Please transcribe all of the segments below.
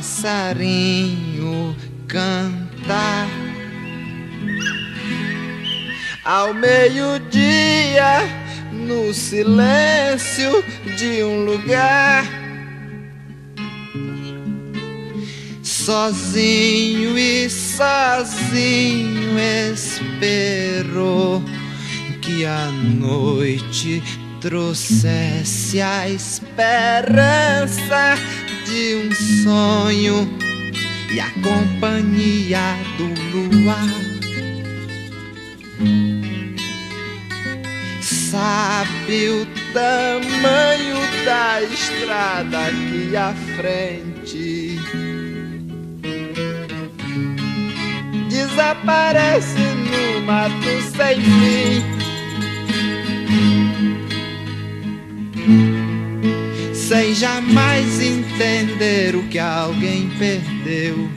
passarinho cantar. Ao meio-dia, no silêncio de um lugar, sozinho e sozinho esperou que a noite trouxesse a esperança de um sonho e a companhia do luar. Sabe o tamanho da estrada aqui à frente? Desaparece no mato sem fim. Sem jamais entender o que alguém perdeu.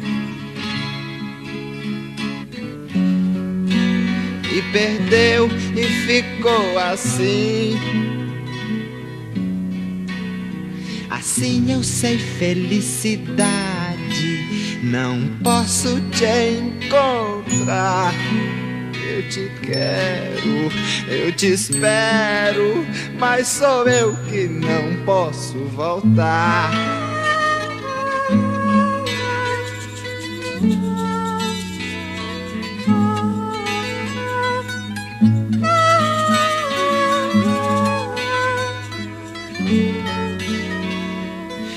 E perdeu e ficou assim. Assim eu sei felicidade, não posso te encontrar te quero, eu te espero, mas sou eu que não posso voltar.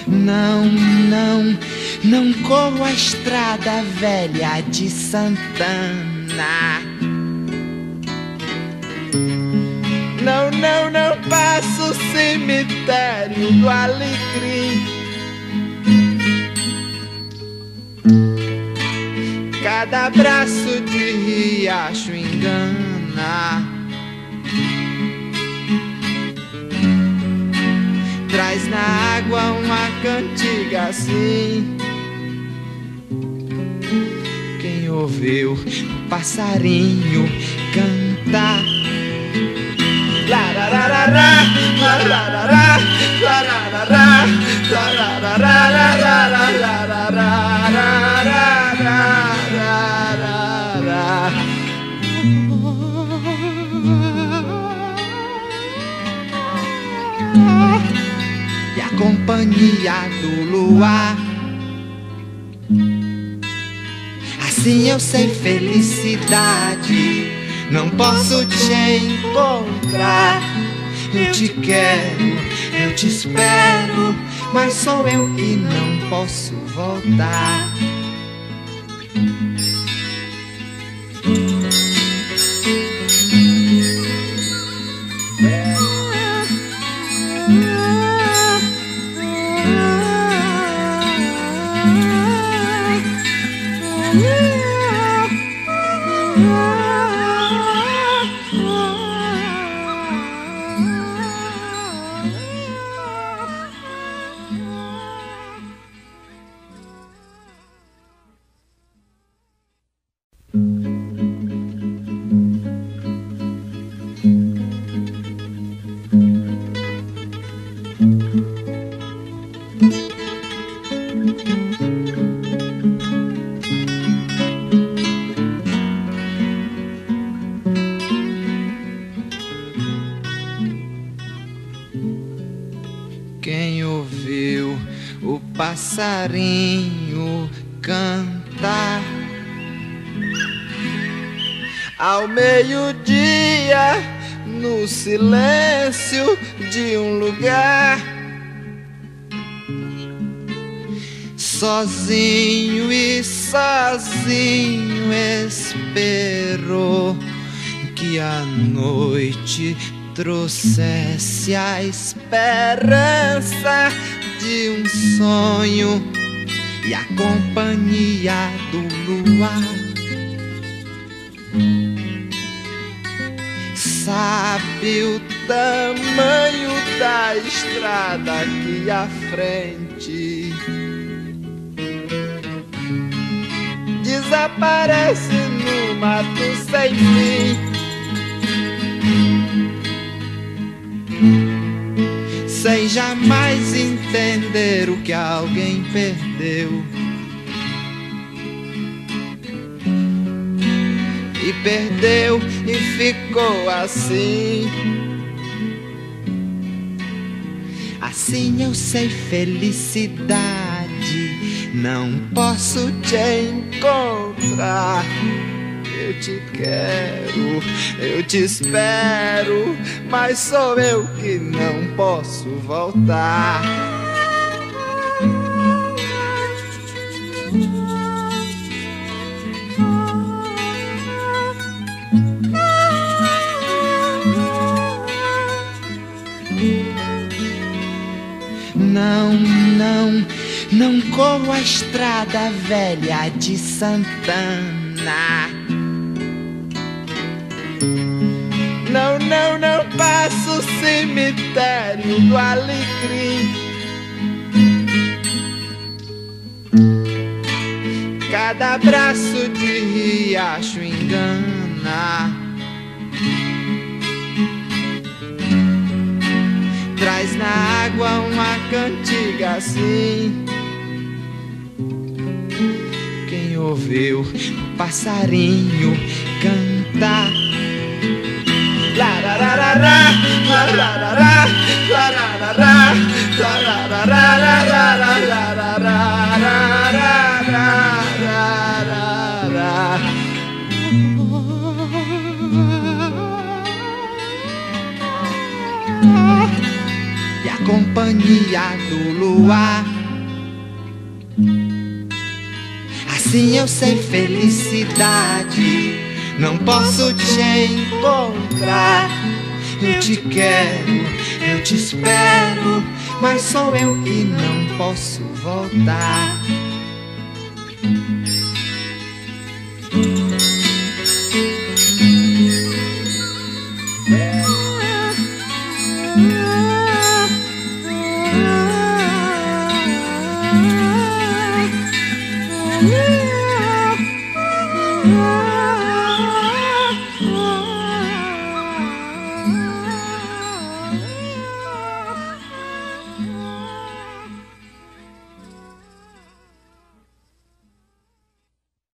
Não, não, não corro a estrada velha de Santana. Não, não, não passo o cemitério do Alecrim. Cada braço de riacho engana. Traz na água uma cantiga assim. Quem ouviu o passarinho cantar? E a companhia do luar. Assim eu sei felicidade. Não posso te encontrar. Eu te quero, eu te espero, mas sou eu que não posso voltar. Quem passarinho cantar? Ao meio-dia, no silêncio de um lugar, sozinho e sozinho esperou que a noite trouxesse a esperança de um sonho e a companhia do luar. Sabe o tamanho da estrada aqui à frente? Desaparece no mato sem fim. jamais entender o que alguém perdeu. E perdeu e ficou assim. Assim eu sei felicidade, não posso te encontrar. Eu te quero, eu te espero, mas sou eu que não posso voltar. Não, não, não corro a estrada velha de Santana. Cemitério do Alecrim. Cada abraço de riacho engana. Traz na água uma cantiga assim. Quem ouviu o passarinho cantar? Larararará, larararará, larararará, larararará, e a companhia do luar. Assim eu sei felicidade, não posso te encontrar. Eu te quero, eu te espero, mas sou eu que não posso voltar. Yeah.